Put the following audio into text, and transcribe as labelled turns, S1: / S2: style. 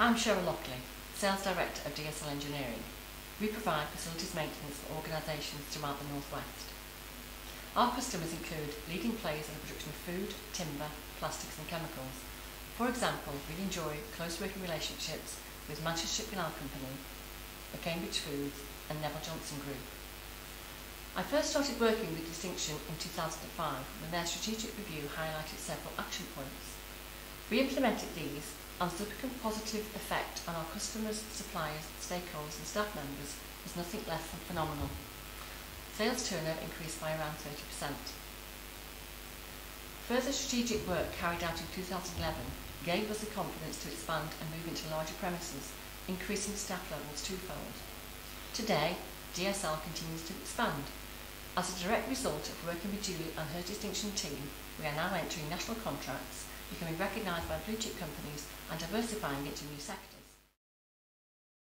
S1: I'm Cheryl Lockley, Sales Director of DSL Engineering. We provide facilities maintenance for organisations throughout the Northwest. Our customers include leading players in the production of food, timber, plastics and chemicals. For example, we enjoy close working relationships with Manchester Shipyard Company, the Cambridge Foods and Neville Johnson Group. I first started working with Distinction in 2005 when their strategic review highlighted several action points. We implemented these the significant positive effect on our customers, suppliers, stakeholders and staff members was nothing less than phenomenal. Sales turnover increased by around 30%. Further strategic work carried out in 2011 gave us the confidence to expand and move into larger premises, increasing staff levels twofold. Today, DSL continues to expand. As a direct result of working with Julie and her distinction team, we are now entering national contracts, becoming recognised by blue chip companies and diversifying into new sectors.